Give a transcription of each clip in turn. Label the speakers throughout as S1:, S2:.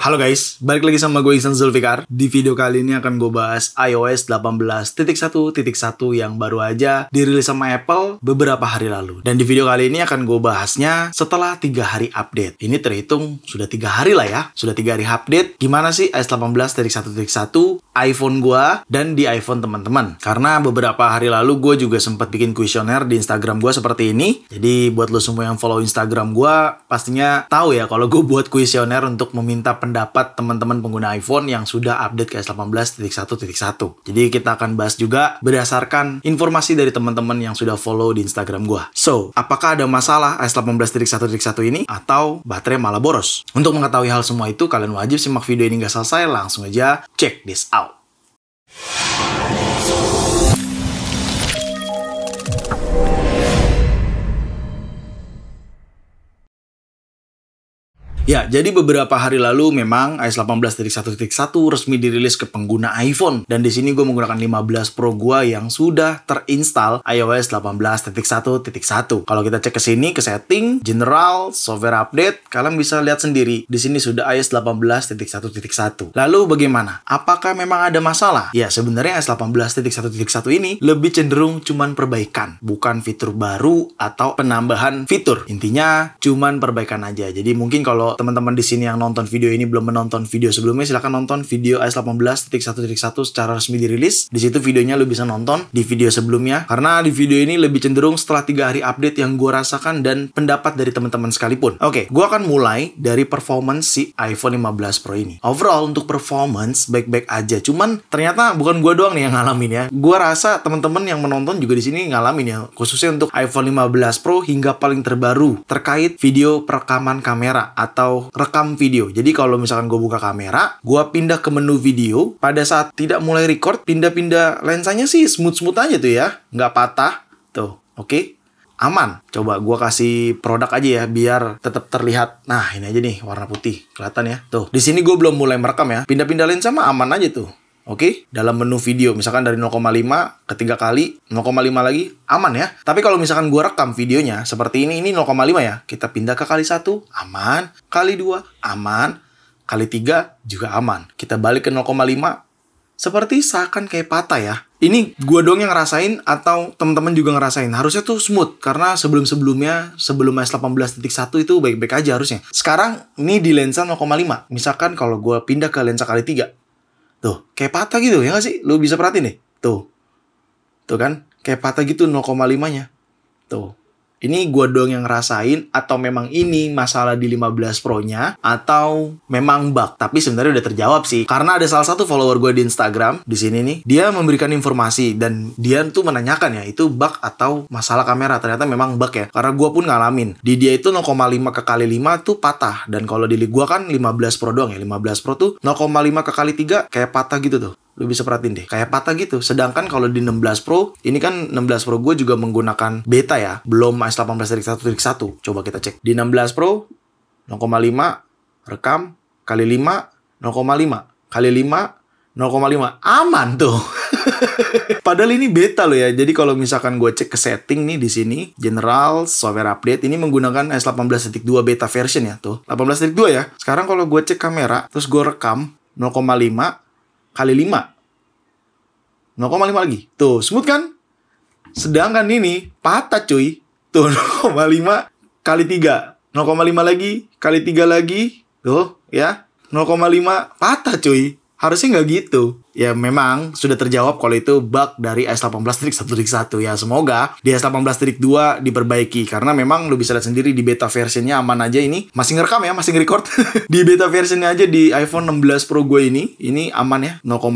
S1: Halo guys, balik lagi sama gue Ihsan Zulfikar. Di video kali ini akan gue bahas iOS 18.1.1 yang baru aja dirilis sama Apple beberapa hari lalu. Dan di video kali ini akan gue bahasnya setelah tiga hari update. Ini terhitung sudah tiga hari lah ya. Sudah tiga hari update. Gimana sih iOS 18.1.1 iPhone gue dan di iPhone teman-teman. Karena beberapa hari lalu gue juga sempat bikin kuesioner di Instagram gue seperti ini. Jadi buat lo semua yang follow Instagram gue, pastinya tahu ya kalau gue buat kuesioner untuk meminta teman-teman pengguna iPhone yang sudah update ke s 18.1.1. Jadi kita akan bahas juga berdasarkan informasi dari teman-teman yang sudah follow di Instagram gua. So, apakah ada masalah s 18.1.1 ini atau baterai malah boros? Untuk mengetahui hal semua itu, kalian wajib simak video ini nggak selesai, langsung aja check this out. Ya, jadi beberapa hari lalu memang iOS 18.1.1 resmi dirilis ke pengguna iPhone. Dan di sini gue menggunakan 15 Pro gue yang sudah terinstall iOS 18.1.1. Kalau kita cek ke sini ke setting, general, software update, kalian bisa lihat sendiri. Di sini sudah iOS 18.1.1. Lalu bagaimana? Apakah memang ada masalah? Ya, sebenarnya iOS 18.1.1 ini lebih cenderung cuman perbaikan, bukan fitur baru atau penambahan fitur. Intinya cuman perbaikan aja. Jadi mungkin kalau teman-teman di sini yang nonton video ini belum menonton video sebelumnya, silahkan nonton video iOS 18.1.1 secara resmi dirilis. Di situ videonya lu bisa nonton di video sebelumnya. Karena di video ini lebih cenderung setelah tiga hari update yang gue rasakan dan pendapat dari teman-teman sekalipun. Oke, gue akan mulai dari performance si iPhone 15 Pro ini. Overall untuk performance baik-baik aja. Cuman ternyata bukan gue doang nih yang ngalamin ya. Gue rasa teman-teman yang menonton juga di sini ngalamin ya. Khususnya untuk iPhone 15 Pro hingga paling terbaru terkait video perekaman kamera atau atau rekam video. Jadi kalau misalkan gue buka kamera, gue pindah ke menu video, pada saat tidak mulai record, pindah-pindah lensanya sih smooth-smooth aja tuh ya, nggak patah. Tuh, oke? Okay? Aman. Coba gue kasih produk aja ya, biar tetap terlihat. Nah, ini aja nih, warna putih. Kelihatan ya? Tuh, di sini gue belum mulai merekam ya. Pindah-pindah lensa mah aman aja tuh. Oke, okay? dalam menu video misalkan dari 0,5 ke 3 kali, 0,5 lagi, aman ya. Tapi kalau misalkan gue rekam videonya seperti ini, ini 0,5 ya. Kita pindah ke kali 1, aman. Kali 2, aman. Kali 3 juga aman. Kita balik ke 0,5, seperti seakan kayak patah ya. Ini gue dong yang ngerasain atau teman-teman juga ngerasain. Harusnya tuh smooth karena sebelum-sebelumnya sebelum s 18.1 itu baik-baik aja harusnya. Sekarang ini di lensa 0,5. Misalkan kalau gue pindah ke lensa kali 3, Tuh, kayak patah gitu ya gak sih? Lu bisa perhatiin nih. Tuh. Tuh kan? Kayak patah gitu 0,5-nya. Tuh. Ini gue doang yang ngerasain atau memang ini masalah di 15 Pro-nya atau memang bug. Tapi sebenarnya udah terjawab sih. Karena ada salah satu follower gue di Instagram di sini nih, dia memberikan informasi dan dia tuh menanyakan ya, itu bug atau masalah kamera. Ternyata memang bug ya. Karena gue pun ngalamin. Di dia itu 0,5 ke kali 5 tuh patah dan kalau di gue kan 15 Pro doang ya. 15 Pro tuh 0,5 ke kali 3 kayak patah gitu tuh lu bisa perhatiin deh kayak patah gitu sedangkan kalau di 16 Pro ini kan 16 Pro gue juga menggunakan beta ya belum iOS 18.1.1 coba kita cek di 16 Pro 0,5 rekam kali 5 0,5 kali 5 0,5 aman tuh Padahal ini beta loh ya. Jadi kalau misalkan gue cek ke setting nih di sini, general software update ini menggunakan s 18.2 beta version ya tuh. 18.2 ya. Sekarang kalau gue cek kamera terus gue rekam 0,5 kali 5. 0,5 lagi. Tuh, smooth kan? Sedangkan ini patah cuy. Tuh 0,5 kali 3. 0,5 lagi kali 3 lagi. Tuh, ya. 0,5 patah cuy. Harusnya nggak gitu. Ya memang sudah terjawab kalau itu bug dari s 18 1.1 ya. Semoga di s 18 2 diperbaiki karena memang lu bisa lihat sendiri di beta versionnya aman aja ini. Masih ngerekam ya, masih nge-record. di beta versionnya aja di iPhone 16 Pro gue ini, ini aman ya. 0,5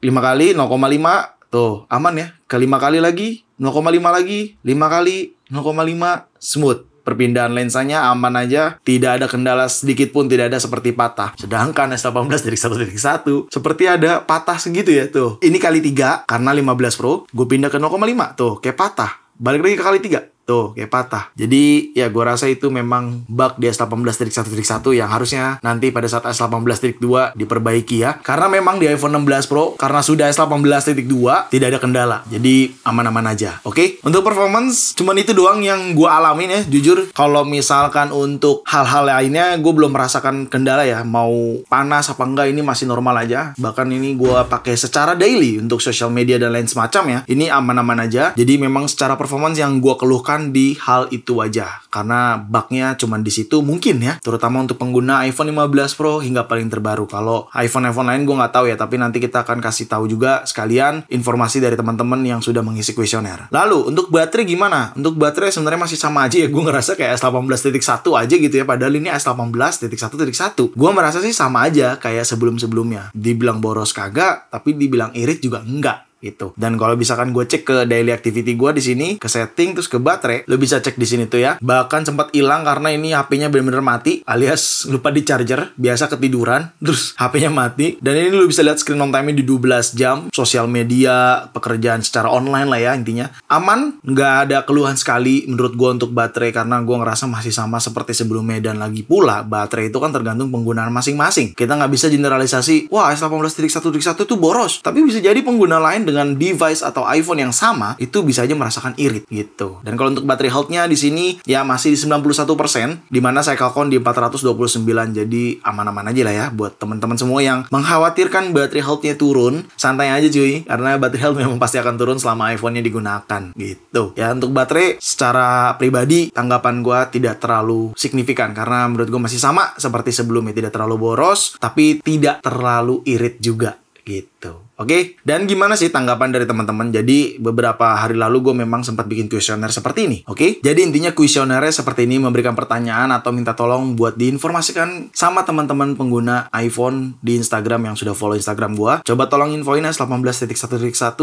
S1: 5 kali 0,5 tuh aman ya. Ke 5 kali lagi 0,5 lagi 5 kali 0,5 smooth perpindahan lensanya aman aja, tidak ada kendala sedikit pun tidak ada seperti patah. Sedangkan S18 dari 1.1 seperti ada patah segitu ya tuh. Ini kali 3 karena 15 Pro, gue pindah ke 0,5 tuh kayak patah. Balik lagi ke kali 3 Tuh, kayak patah. Jadi, ya gue rasa itu memang bug di S18.1.1 yang harusnya nanti pada saat S18.2 diperbaiki ya. Karena memang di iPhone 16 Pro, karena sudah S18.2, tidak ada kendala. Jadi, aman-aman aja. Oke? Untuk performance, cuman itu doang yang gue alamin ya. Jujur, kalau misalkan untuk hal-hal lainnya, gue belum merasakan kendala ya. Mau panas apa enggak, ini masih normal aja. Bahkan ini gue pakai secara daily untuk social media dan lain semacam ya. Ini aman-aman aja. Jadi, memang secara performance yang gue keluhkan di hal itu aja. Karena bugnya cuma di situ mungkin ya. Terutama untuk pengguna iPhone 15 Pro hingga paling terbaru. Kalau iPhone-iPhone lain gue nggak tahu ya tapi nanti kita akan kasih tahu juga sekalian informasi dari teman-teman yang sudah mengisi kuesioner. Lalu untuk baterai gimana? Untuk baterai sebenarnya masih sama aja ya. Gue ngerasa kayak S18.1 aja gitu ya. Padahal ini S18.1.1 gue merasa sih sama aja kayak sebelum-sebelumnya. Dibilang boros kagak tapi dibilang irit juga enggak gitu. Dan kalau misalkan gue cek ke daily activity gue di sini, ke setting terus ke baterai, lo bisa cek di sini tuh ya. Bahkan sempat hilang karena ini HP-nya bener-bener mati, alias lupa di charger, biasa ketiduran, terus HP-nya mati. Dan ini lo bisa lihat screen on time-nya di 12 jam, sosial media, pekerjaan secara online lah ya intinya. Aman, nggak ada keluhan sekali menurut gue untuk baterai karena gue ngerasa masih sama seperti sebelumnya dan lagi pula baterai itu kan tergantung penggunaan masing-masing. Kita nggak bisa generalisasi, wah S18.1.1 itu boros, tapi bisa jadi pengguna lain dengan device atau iPhone yang sama itu bisa aja merasakan irit gitu. Dan kalau untuk baterai health-nya di sini ya masih di 91% di mana kalkon di 429 jadi aman-aman aja lah ya buat teman-teman semua yang mengkhawatirkan baterai health-nya turun, santai aja cuy karena baterai health memang pasti akan turun selama iPhone-nya digunakan gitu. Ya untuk baterai secara pribadi tanggapan gue tidak terlalu signifikan karena menurut gue masih sama seperti sebelumnya tidak terlalu boros tapi tidak terlalu irit juga gitu. Oke, okay? dan gimana sih tanggapan dari teman-teman? Jadi beberapa hari lalu gue memang sempat bikin kuesioner seperti ini. Oke, okay? jadi intinya kuesionernya seperti ini memberikan pertanyaan atau minta tolong buat diinformasikan sama teman-teman pengguna iPhone di Instagram yang sudah follow Instagram gue. Coba tolong infoin S18.1.1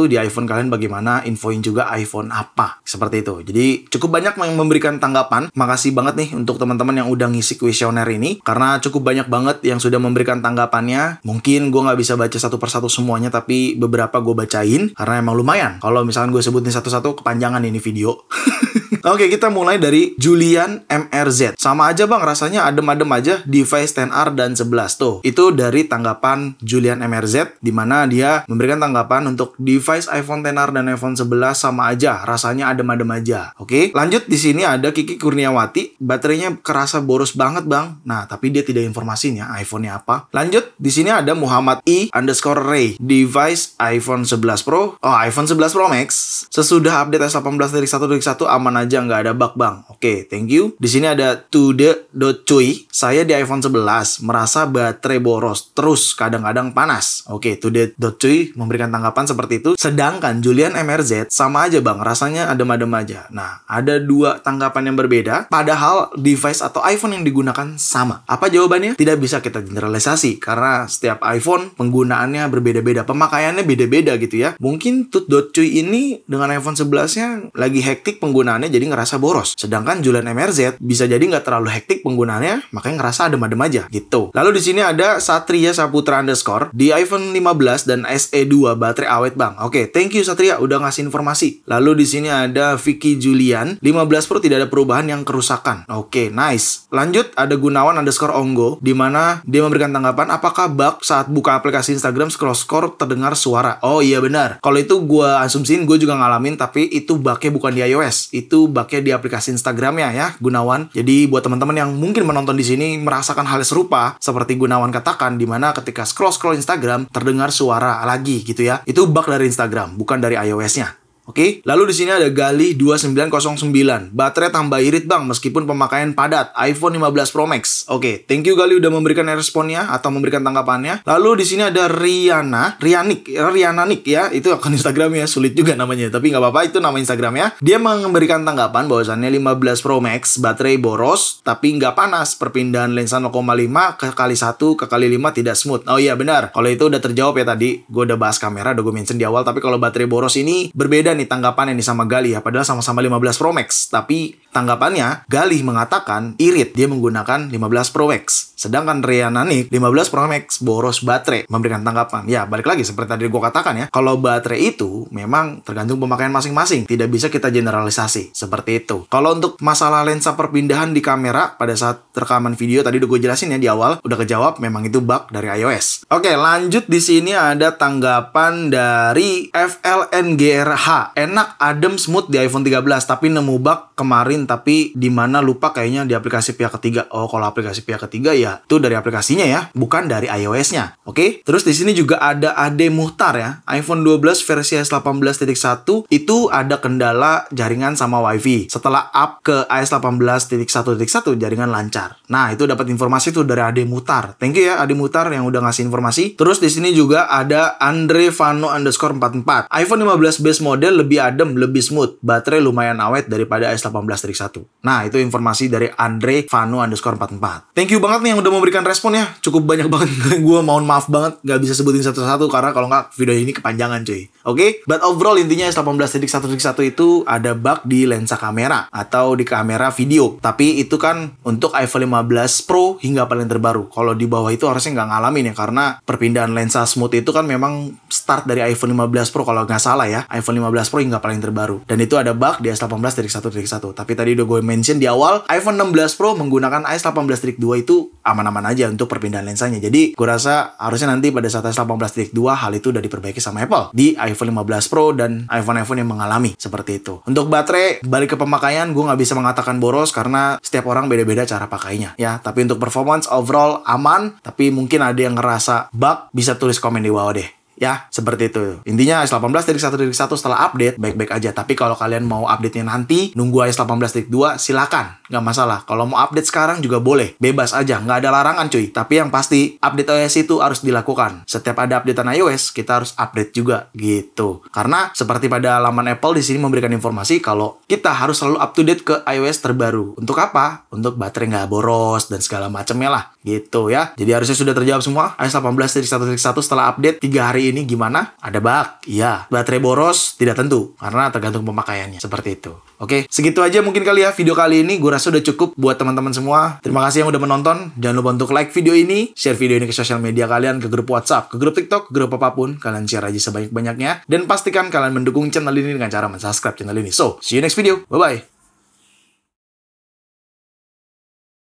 S1: di iPhone kalian bagaimana, infoin juga iPhone apa. Seperti itu. Jadi cukup banyak yang memberikan tanggapan. Makasih banget nih untuk teman-teman yang udah ngisi kuesioner ini karena cukup banyak banget yang sudah memberikan tanggapannya. Mungkin gue nggak bisa baca satu persatu semuanya tapi tapi beberapa gue bacain karena emang lumayan. Kalau misalkan gue sebutin satu-satu kepanjangan ini video. Oke, kita mulai dari Julian MRZ. Sama aja bang, rasanya adem-adem aja device 10R dan 11 tuh. Itu dari tanggapan Julian MRZ, di mana dia memberikan tanggapan untuk device iPhone 10R dan iPhone 11 sama aja, rasanya adem-adem aja. Oke, lanjut di sini ada Kiki Kurniawati, baterainya kerasa boros banget bang. Nah, tapi dia tidak informasinya iPhone-nya apa. Lanjut di sini ada Muhammad I underscore Ray, device iPhone 11 Pro, oh iPhone 11 Pro Max. Sesudah update S18 dari 1 dari 1 aman aja nggak ada bug bang. Oke, okay, thank you. Di sini ada to the cuy. Saya di iPhone 11 merasa baterai boros terus kadang-kadang panas. Oke, okay, to the cuy memberikan tanggapan seperti itu. Sedangkan Julian MRZ sama aja bang, rasanya adem-adem aja. Nah, ada dua tanggapan yang berbeda. Padahal device atau iPhone yang digunakan sama. Apa jawabannya? Tidak bisa kita generalisasi karena setiap iPhone penggunaannya berbeda-beda, pemakaiannya beda-beda gitu ya. Mungkin Tut.cuy ini dengan iPhone 11-nya lagi hektik penggunaannya jadi ngerasa boros. Sedangkan Julian MRZ bisa jadi nggak terlalu hektik penggunaannya, makanya ngerasa adem-adem aja gitu. Lalu di sini ada Satria Saputra underscore di iPhone 15 dan SE2 baterai awet bang. Oke, thank you Satria udah ngasih informasi. Lalu di sini ada Vicky Julian 15 Pro tidak ada perubahan yang kerusakan. Oke, nice. Lanjut ada Gunawan underscore Onggo di mana dia memberikan tanggapan apakah bug saat buka aplikasi Instagram scroll scroll terdengar suara. Oh iya benar. Kalau itu gue asumsiin gue juga ngalamin tapi itu bugnya bukan di iOS. Itu pakai di aplikasi Instagramnya ya, Gunawan. Jadi buat teman-teman yang mungkin menonton di sini merasakan hal serupa seperti Gunawan katakan, di mana ketika scroll-scroll Instagram terdengar suara lagi gitu ya. Itu bug dari Instagram, bukan dari iOS-nya. Oke, lalu di sini ada Galih 2909. Baterai tambah irit bang, meskipun pemakaian padat. iPhone 15 Pro Max. Oke, thank you Galih udah memberikan responnya atau memberikan tanggapannya. Lalu di sini ada Riana, Rianik, Riana Nick ya. Itu akun Instagramnya, sulit juga namanya. Tapi nggak apa-apa, itu nama Instagramnya. Dia memberikan tanggapan bahwasannya 15 Pro Max baterai boros, tapi nggak panas. Perpindahan lensa 0,5 ke kali 1 ke kali 5 tidak smooth. Oh iya benar, kalau itu udah terjawab ya tadi. Gue udah bahas kamera, udah gue mention di awal. Tapi kalau baterai boros ini berbeda nih tanggapan ini sama Gali ya. Padahal sama-sama 15 Pro Max. Tapi Tanggapannya, Galih mengatakan irit dia menggunakan 15 Pro Max. Sedangkan Riananik 15 Pro Max boros baterai memberikan tanggapan. Ya, balik lagi seperti tadi gue katakan ya. Kalau baterai itu memang tergantung pemakaian masing-masing. Tidak bisa kita generalisasi. Seperti itu. Kalau untuk masalah lensa perpindahan di kamera pada saat rekaman video tadi udah gue jelasin ya di awal. Udah kejawab memang itu bug dari iOS. Oke, lanjut di sini ada tanggapan dari FLNGRH. Enak, adem, smooth di iPhone 13 tapi nemu bug kemarin tapi di mana lupa kayaknya di aplikasi pihak ketiga. Oh, kalau aplikasi pihak ketiga ya itu dari aplikasinya ya, bukan dari iOS-nya. Oke. Terus di sini juga ada Ade Muhtar ya. iPhone 12 versi s 18.1 itu ada kendala jaringan sama WiFi. Setelah up ke iOS 18.1.1 jaringan lancar. Nah, itu dapat informasi tuh dari Ade Muhtar. Thank you ya Ade Muhtar yang udah ngasih informasi. Terus di sini juga ada Andre Vano underscore 44. iPhone 15 base model lebih adem, lebih smooth. Baterai lumayan awet daripada s 18 1. Nah, itu informasi dari Andre Vano underscore 44. Thank you banget nih yang udah memberikan respon ya. Cukup banyak banget. gue mohon maaf banget nggak bisa sebutin satu-satu karena kalau nggak video ini kepanjangan cuy. Oke? Okay? But overall intinya S18.1.1 itu ada bug di lensa kamera atau di kamera video. Tapi itu kan untuk iPhone 15 Pro hingga paling terbaru. Kalau di bawah itu harusnya nggak ngalamin ya karena perpindahan lensa smooth itu kan memang start dari iPhone 15 Pro kalau nggak salah ya. iPhone 15 Pro hingga paling terbaru. Dan itu ada bug di S18.1.1. Tapi tadi udah gue mention di awal, iPhone 16 Pro menggunakan iOS 18.2 itu aman-aman aja untuk perpindahan lensanya. Jadi gue rasa harusnya nanti pada saat iOS 18.2 hal itu udah diperbaiki sama Apple di iPhone 15 Pro dan iPhone-iPhone yang mengalami seperti itu. Untuk baterai, balik ke pemakaian, gue nggak bisa mengatakan boros karena setiap orang beda-beda cara pakainya ya. Tapi untuk performance overall aman, tapi mungkin ada yang ngerasa bug, bisa tulis komen di bawah deh. Ya, seperti itu. Intinya iOS 18 dari 1 dari 1 setelah update, baik-baik aja. Tapi kalau kalian mau update-nya nanti, nunggu iOS 18 dari 2, silakan. Nggak masalah. Kalau mau update sekarang juga boleh. Bebas aja, nggak ada larangan cuy. Tapi yang pasti, update iOS itu harus dilakukan. Setiap ada updatean iOS, kita harus update juga gitu. Karena seperti pada laman Apple di sini memberikan informasi kalau kita harus selalu up to date ke iOS terbaru. Untuk apa? Untuk baterai nggak boros dan segala macamnya lah. Gitu ya. Jadi harusnya sudah terjawab semua. iOS 18 dari 1 dari 1 setelah update 3 hari ini gimana? Ada bug? Iya. Baterai boros? Tidak tentu, karena tergantung pemakaiannya. Seperti itu. Oke, segitu aja mungkin kali ya video kali ini. Gue rasa udah cukup buat teman-teman semua. Terima kasih yang udah menonton. Jangan lupa untuk like video ini, share video ini ke sosial media kalian, ke grup WhatsApp, ke grup TikTok, grup apa pun. Kalian share aja sebanyak-banyaknya. Dan pastikan kalian mendukung channel ini dengan cara mensubscribe channel ini. So, see you next video. Bye-bye.